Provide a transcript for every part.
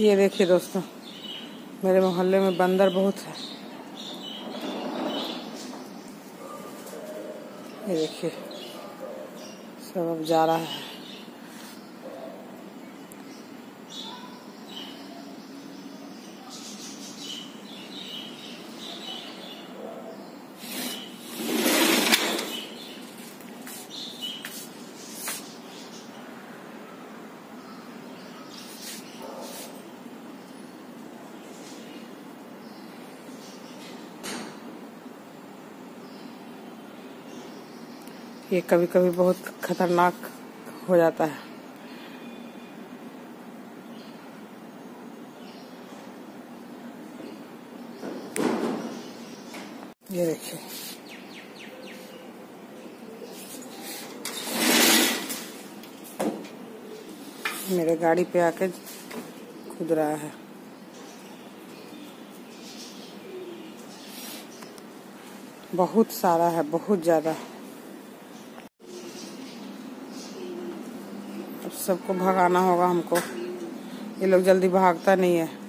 ये देखिए दोस्तों, मेरे मोहल्ले में बंदर बहुत है। ये देखिए, सब अब जा रहा है। ये कभी कभी बहुत खतरनाक हो जाता है। ये देखिए। मेरे गाड़ी पे आके खुद रहा है। बहुत सारा है, बहुत ज़्यादा। सबको भगाना होगा हमको। ये लोग जल्दी भागता नहीं है।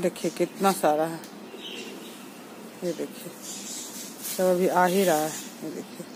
देखिए कितना सारा है। ये देखिए, सब अभी आ ही रहा है। ये देखिए।